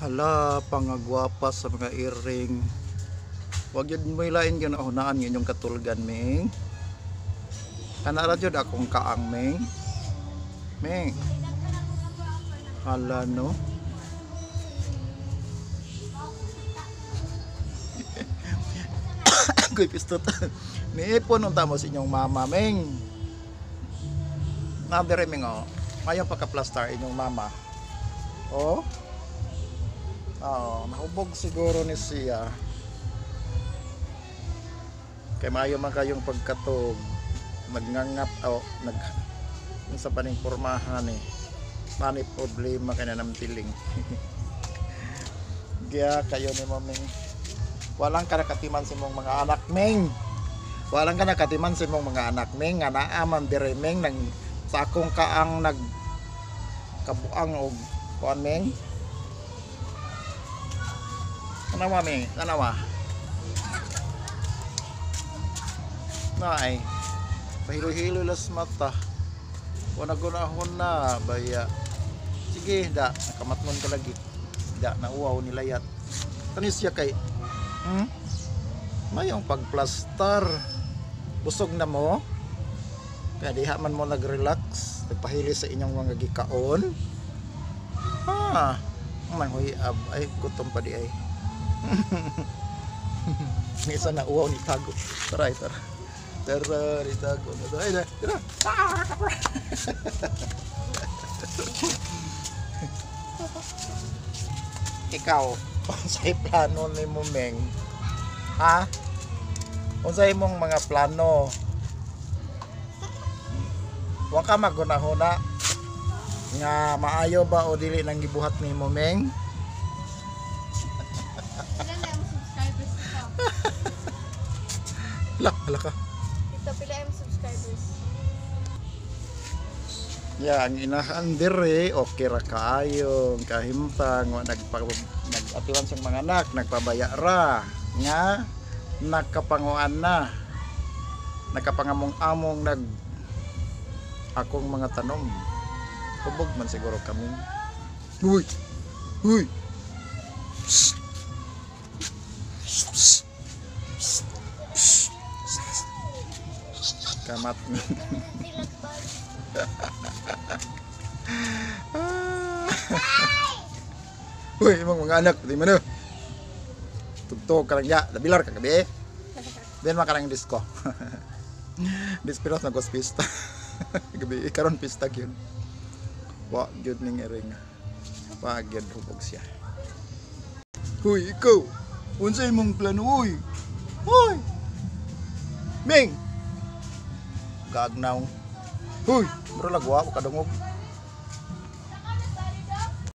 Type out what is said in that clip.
Hala, pangagwapa sa mga earring. Huwag yun mo ilain yun ahunaan yun yung katulgan, Ming. Kanara jud akong kaang, Ming. Ming. Hala, no? Kuy pistot. Niipon unta mo sa inyong mama, Ming. Nabere, Ming, oh. Ngayon pagka-plaster inyong mama. Oh. Oo, nahubog siguro ni siya. Kay maayo man kayong pagkatog. Nagnangap o nag sa paning pormahan eh. Mani problema kay na tiling. Gya kayo ni maming. Walang ka nakatiman sa mong mga anak meng. Walang ka nakatiman sa mong mga anak meng nga naa man dire meng nang sa akong kaang nag kabuang og kuan meng. Tanawa mi, tanawa. Nay, pahilo-hilo las mata. Wala gunahon na, baya. Sige, da, nakamatmon ka lagi. Da, nauwaw nilayat. Tanis siya kay, hmm? Mayong pagplastar. Busog na mo. Kaya diha man mo nag-relax. Nagpahili sa inyong mga gikaon. Ha, man huy ab ay gutom pa di ay. Isa na uwaw ni Tago. Tara, tara. Tara, ni Tago. Ay, tara. Ikaw, unsay plano ni mo, Meng? Ha? Unsay mong mga plano? Wa ka magunahuna nga maayo ba o dili nang gibuhat ni mo, Meng? Hala, hala ka. Dito, pila ang subscribers? Ya, ang inahan dire okay ra kaayo kahimtang wa nagpa nagatiwan sa mga anak nagpabaya ra nga nakapanguan na nakapangamong-among nag akong mga tanom kubog man siguro kami Uy! Uy! Psst! Kamat Uy, imong mga anak, di man Tugtog ka lang ya. Then makarang disco. Dispiros pista. karon pista. Wa ning. Wa hubog. Unsay imong? Hoy! Ming! Gagnaw. Huy, bro lagwa ko kadungog.